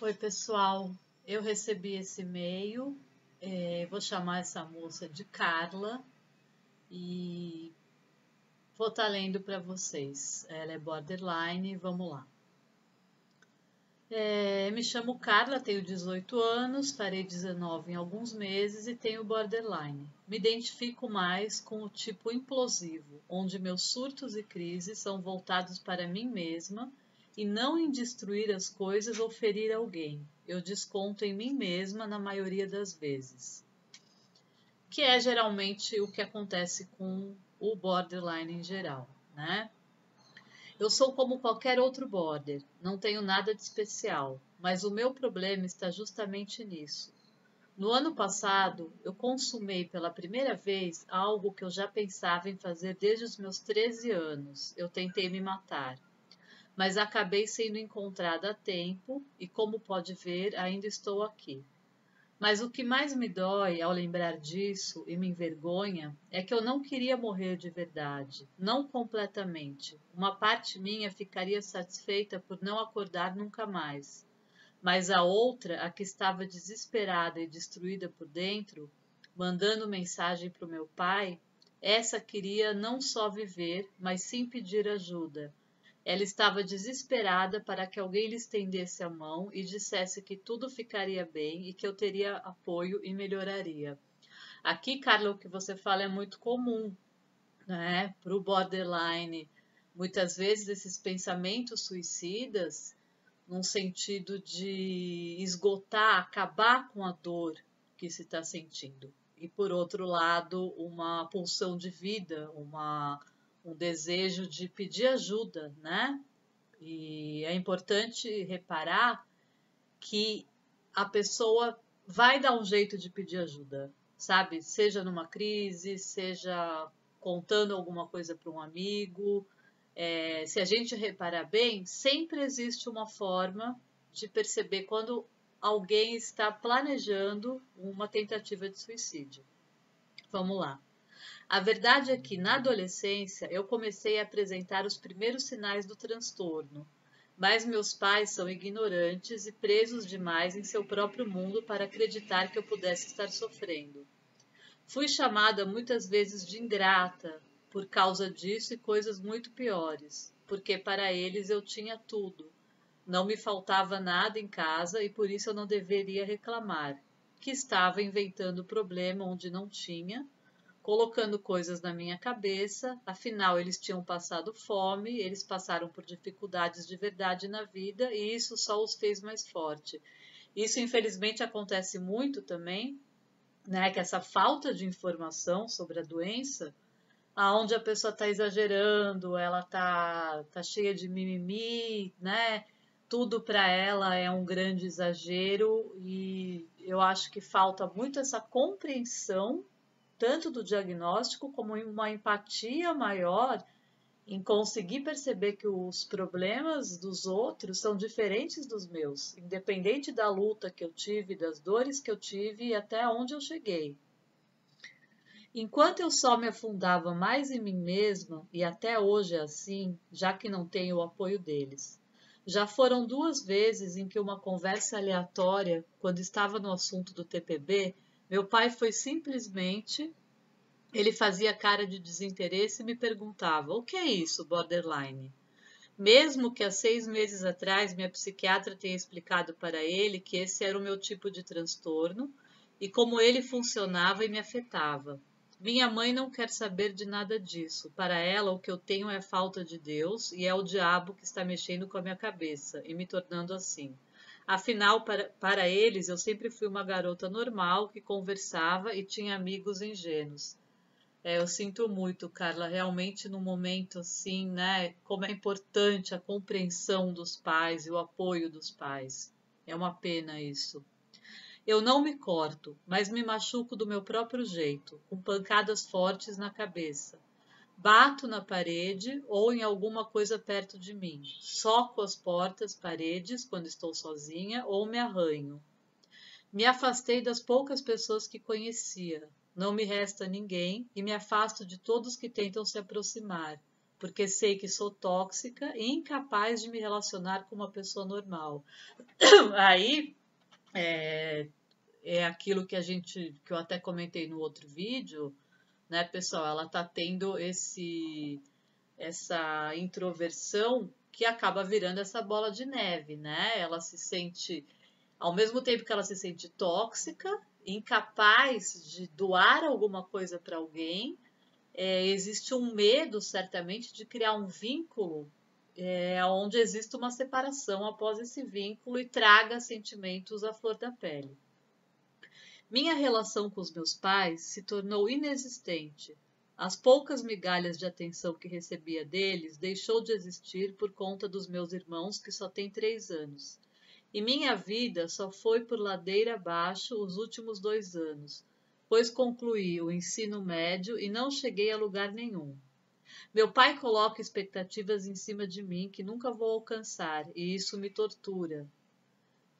Oi, pessoal. Eu recebi esse e-mail. É, vou chamar essa moça de Carla e vou estar tá lendo para vocês. Ela é borderline. Vamos lá. É, me chamo Carla, tenho 18 anos, farei 19 em alguns meses e tenho borderline. Me identifico mais com o tipo implosivo, onde meus surtos e crises são voltados para mim mesma e não em destruir as coisas ou ferir alguém. Eu desconto em mim mesma na maioria das vezes. Que é geralmente o que acontece com o borderline em geral, né? Eu sou como qualquer outro border, não tenho nada de especial, mas o meu problema está justamente nisso. No ano passado, eu consumei pela primeira vez algo que eu já pensava em fazer desde os meus 13 anos. Eu tentei me matar, mas acabei sendo encontrada a tempo e, como pode ver, ainda estou aqui. Mas o que mais me dói ao lembrar disso e me envergonha é que eu não queria morrer de verdade, não completamente. Uma parte minha ficaria satisfeita por não acordar nunca mais. Mas a outra, a que estava desesperada e destruída por dentro, mandando mensagem para o meu pai, essa queria não só viver, mas sim pedir ajuda, ela estava desesperada para que alguém lhe estendesse a mão e dissesse que tudo ficaria bem e que eu teria apoio e melhoraria. Aqui, Carla, o que você fala é muito comum, né? Para o borderline, muitas vezes esses pensamentos suicidas, num sentido de esgotar, acabar com a dor que se está sentindo. E por outro lado, uma pulsão de vida, uma um desejo de pedir ajuda, né? E é importante reparar que a pessoa vai dar um jeito de pedir ajuda, sabe? Seja numa crise, seja contando alguma coisa para um amigo. É, se a gente reparar bem, sempre existe uma forma de perceber quando alguém está planejando uma tentativa de suicídio. Vamos lá. A verdade é que, na adolescência, eu comecei a apresentar os primeiros sinais do transtorno, mas meus pais são ignorantes e presos demais em seu próprio mundo para acreditar que eu pudesse estar sofrendo. Fui chamada muitas vezes de ingrata por causa disso e coisas muito piores, porque para eles eu tinha tudo. Não me faltava nada em casa e por isso eu não deveria reclamar, que estava inventando problema onde não tinha colocando coisas na minha cabeça, afinal eles tinham passado fome, eles passaram por dificuldades de verdade na vida e isso só os fez mais forte. Isso infelizmente acontece muito também, né, que essa falta de informação sobre a doença, aonde a pessoa está exagerando, ela tá tá cheia de mimimi, né? Tudo para ela é um grande exagero e eu acho que falta muito essa compreensão tanto do diagnóstico como uma empatia maior em conseguir perceber que os problemas dos outros são diferentes dos meus, independente da luta que eu tive, das dores que eu tive e até onde eu cheguei. Enquanto eu só me afundava mais em mim mesma, e até hoje é assim, já que não tenho o apoio deles. Já foram duas vezes em que uma conversa aleatória, quando estava no assunto do TPB, meu pai foi simplesmente. Ele fazia cara de desinteresse e me perguntava: o que é isso, borderline? Mesmo que há seis meses atrás minha psiquiatra tenha explicado para ele que esse era o meu tipo de transtorno e como ele funcionava e me afetava. Minha mãe não quer saber de nada disso. Para ela, o que eu tenho é falta de Deus e é o diabo que está mexendo com a minha cabeça e me tornando assim. Afinal, para, para eles, eu sempre fui uma garota normal que conversava e tinha amigos ingênuos. É, eu sinto muito, Carla, realmente no momento assim, né? Como é importante a compreensão dos pais e o apoio dos pais. É uma pena isso. Eu não me corto, mas me machuco do meu próprio jeito, com pancadas fortes na cabeça bato na parede ou em alguma coisa perto de mim, soco as portas, paredes quando estou sozinha ou me arranho. Me afastei das poucas pessoas que conhecia. Não me resta ninguém e me afasto de todos que tentam se aproximar. porque sei que sou tóxica e incapaz de me relacionar com uma pessoa normal. Aí é, é aquilo que a gente, que eu até comentei no outro vídeo, né, pessoal? Ela está tendo esse essa introversão que acaba virando essa bola de neve, né? Ela se sente, ao mesmo tempo que ela se sente tóxica, incapaz de doar alguma coisa para alguém, é, existe um medo, certamente, de criar um vínculo é, onde existe uma separação após esse vínculo e traga sentimentos à flor da pele. Minha relação com os meus pais se tornou inexistente. As poucas migalhas de atenção que recebia deles deixou de existir por conta dos meus irmãos, que só têm três anos. E minha vida só foi por ladeira abaixo os últimos dois anos, pois concluí o ensino médio e não cheguei a lugar nenhum. Meu pai coloca expectativas em cima de mim que nunca vou alcançar, e isso me tortura.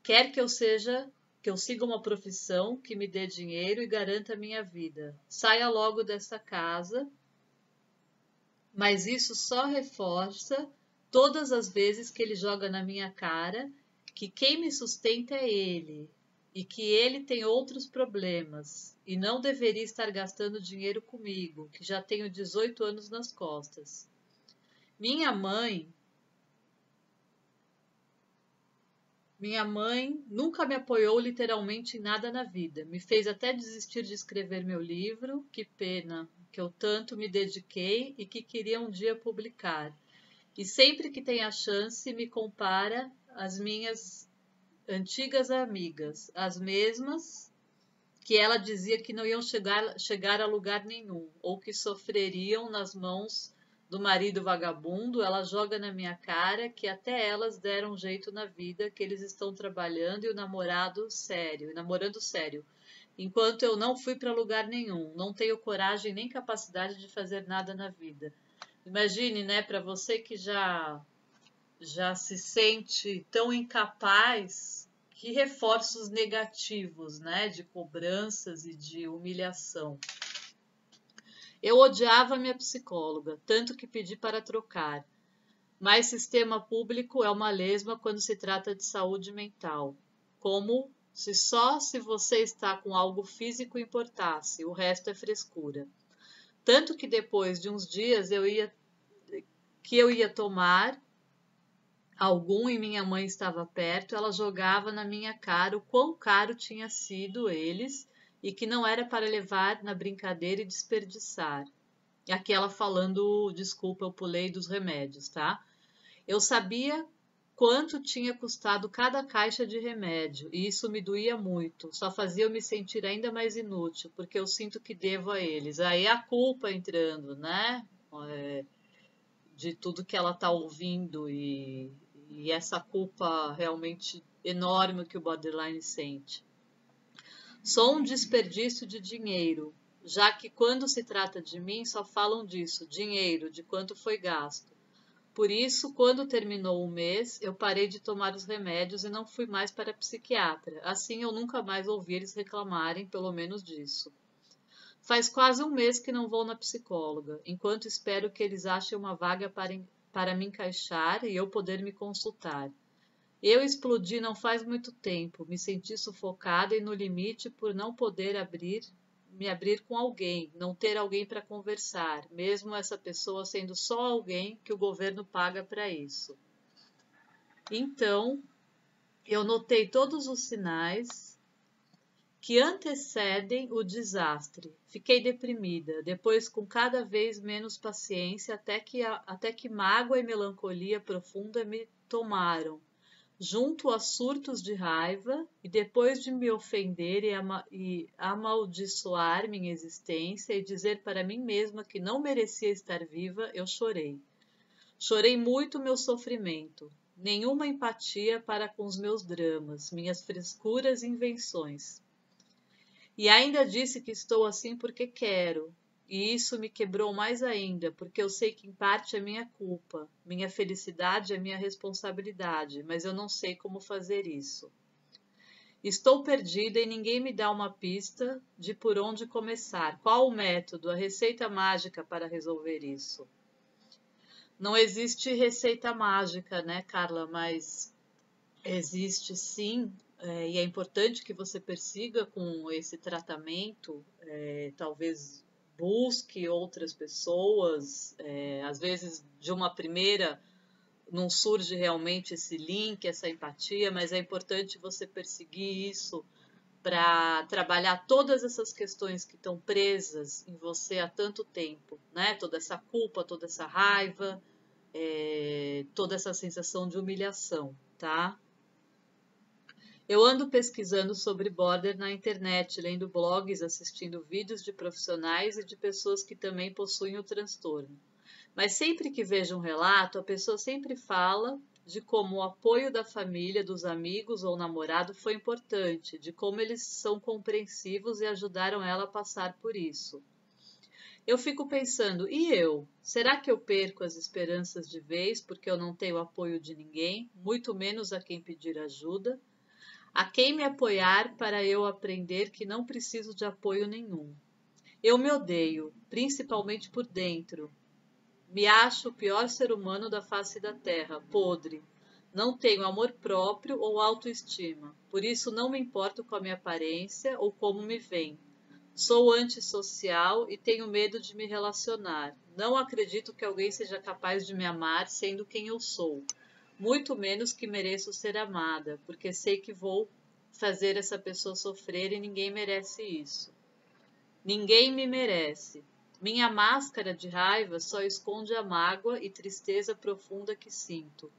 Quer que eu seja que eu siga uma profissão que me dê dinheiro e garanta a minha vida. Saia logo dessa casa. Mas isso só reforça todas as vezes que ele joga na minha cara que quem me sustenta é ele e que ele tem outros problemas e não deveria estar gastando dinheiro comigo, que já tenho 18 anos nas costas. Minha mãe Minha mãe nunca me apoiou literalmente em nada na vida. Me fez até desistir de escrever meu livro. Que pena, que eu tanto me dediquei e que queria um dia publicar. E sempre que tem a chance, me compara às minhas antigas amigas, as mesmas que ela dizia que não iam chegar, chegar a lugar nenhum, ou que sofreriam nas mãos do marido vagabundo, ela joga na minha cara que até elas deram jeito na vida, que eles estão trabalhando e o namorado sério, namorando sério. Enquanto eu não fui para lugar nenhum, não tenho coragem nem capacidade de fazer nada na vida. Imagine, né, para você que já já se sente tão incapaz, que reforços negativos, né, de cobranças e de humilhação. Eu odiava minha psicóloga, tanto que pedi para trocar. Mas sistema público é uma lesma quando se trata de saúde mental. Como se só se você está com algo físico importasse, o resto é frescura. Tanto que depois de uns dias eu ia que eu ia tomar algum e minha mãe estava perto, ela jogava na minha cara o quão caro tinha sido eles e que não era para levar na brincadeira e desperdiçar. Aqui ela falando, desculpa, eu pulei dos remédios, tá? Eu sabia quanto tinha custado cada caixa de remédio e isso me doía muito, só fazia eu me sentir ainda mais inútil, porque eu sinto que devo a eles. Aí a culpa entrando, né? É, de tudo que ela tá ouvindo e, e essa culpa realmente enorme que o borderline sente. Sou um desperdício de dinheiro, já que quando se trata de mim só falam disso, dinheiro, de quanto foi gasto. Por isso, quando terminou o mês, eu parei de tomar os remédios e não fui mais para a psiquiatra. Assim, eu nunca mais ouvi eles reclamarem, pelo menos disso. Faz quase um mês que não vou na psicóloga, enquanto espero que eles achem uma vaga para, para me encaixar e eu poder me consultar. Eu explodi não faz muito tempo, me senti sufocada e no limite por não poder abrir, me abrir com alguém, não ter alguém para conversar, mesmo essa pessoa sendo só alguém que o governo paga para isso. Então, eu notei todos os sinais que antecedem o desastre. Fiquei deprimida, depois com cada vez menos paciência, até que, até que mágoa e melancolia profunda me tomaram junto a surtos de raiva, e depois de me ofender e, ama e amaldiçoar minha existência e dizer para mim mesma que não merecia estar viva, eu chorei. Chorei muito meu sofrimento, nenhuma empatia para com os meus dramas, minhas frescuras e invenções. E ainda disse que estou assim porque quero, e isso me quebrou mais ainda, porque eu sei que em parte é minha culpa, minha felicidade é minha responsabilidade, mas eu não sei como fazer isso. Estou perdida e ninguém me dá uma pista de por onde começar. Qual o método, a receita mágica para resolver isso? Não existe receita mágica, né, Carla? Mas existe sim, é, e é importante que você persiga com esse tratamento, é, talvez busque outras pessoas, é, às vezes de uma primeira não surge realmente esse link, essa empatia, mas é importante você perseguir isso para trabalhar todas essas questões que estão presas em você há tanto tempo, né? Toda essa culpa, toda essa raiva, é, toda essa sensação de humilhação, tá? Eu ando pesquisando sobre border na internet, lendo blogs, assistindo vídeos de profissionais e de pessoas que também possuem o transtorno. Mas sempre que vejo um relato, a pessoa sempre fala de como o apoio da família, dos amigos ou namorado foi importante, de como eles são compreensivos e ajudaram ela a passar por isso. Eu fico pensando, e eu? Será que eu perco as esperanças de vez porque eu não tenho apoio de ninguém, muito menos a quem pedir ajuda? A quem me apoiar para eu aprender que não preciso de apoio nenhum? Eu me odeio, principalmente por dentro, me acho o pior ser humano da face da terra, podre. Não tenho amor próprio ou autoestima, por isso não me importo com a minha aparência ou como me veem. Sou antissocial e tenho medo de me relacionar. Não acredito que alguém seja capaz de me amar sendo quem eu sou. Muito menos que mereço ser amada, porque sei que vou fazer essa pessoa sofrer e ninguém merece isso. Ninguém me merece. Minha máscara de raiva só esconde a mágoa e tristeza profunda que sinto,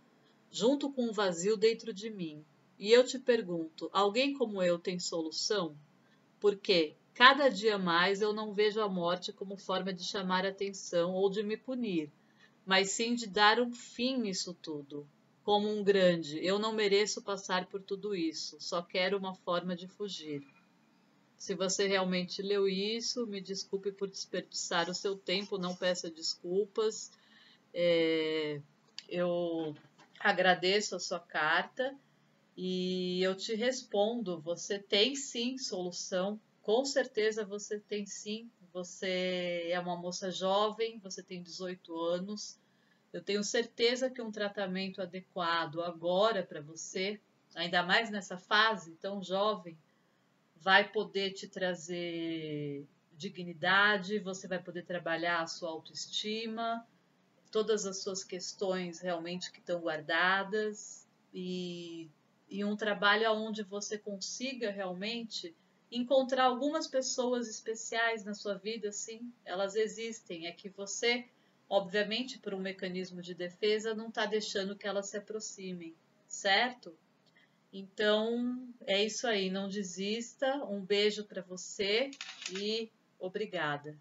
junto com um vazio dentro de mim. E eu te pergunto: alguém como eu tem solução? Porque cada dia mais eu não vejo a morte como forma de chamar atenção ou de me punir, mas sim de dar um fim nisso tudo. Como um grande, eu não mereço passar por tudo isso, só quero uma forma de fugir. Se você realmente leu isso, me desculpe por desperdiçar o seu tempo, não peça desculpas. É, eu agradeço a sua carta e eu te respondo: você tem sim solução, com certeza você tem sim. Você é uma moça jovem, você tem 18 anos. Eu tenho certeza que um tratamento adequado agora para você, ainda mais nessa fase tão jovem, vai poder te trazer dignidade, você vai poder trabalhar a sua autoestima, todas as suas questões realmente que estão guardadas e, e um trabalho onde você consiga realmente encontrar algumas pessoas especiais na sua vida, sim, elas existem, é que você, obviamente, por um mecanismo de defesa, não está deixando que elas se aproximem, certo? Então, é isso aí, não desista. Um beijo para você e obrigada.